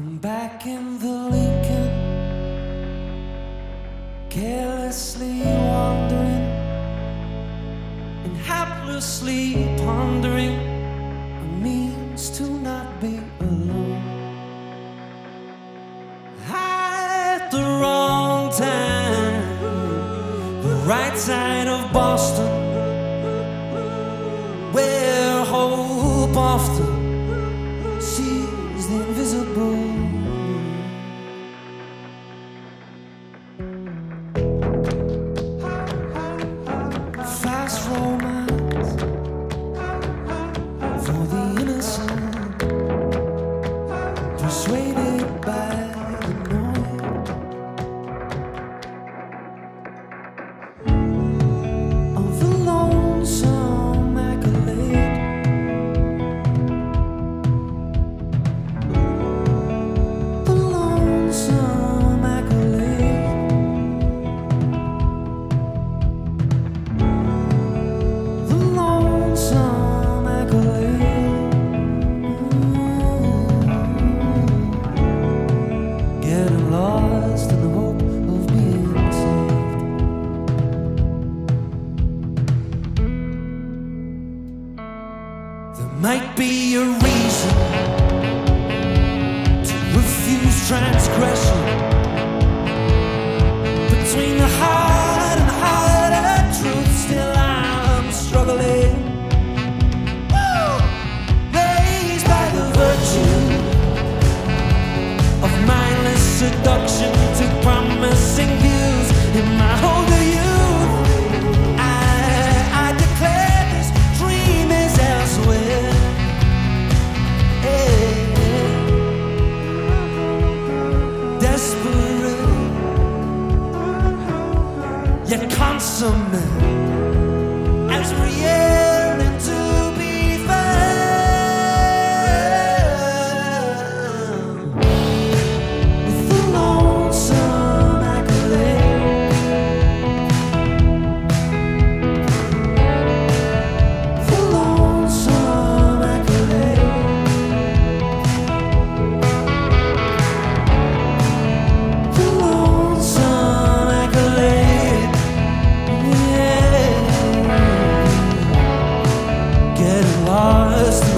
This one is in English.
I'm back in the Lincoln, carelessly wandering and haplessly pondering it means to not be alone. At the wrong time, the right side of Boston, where hope often might be a reason to refuse transgression yet consummate as we enter. lost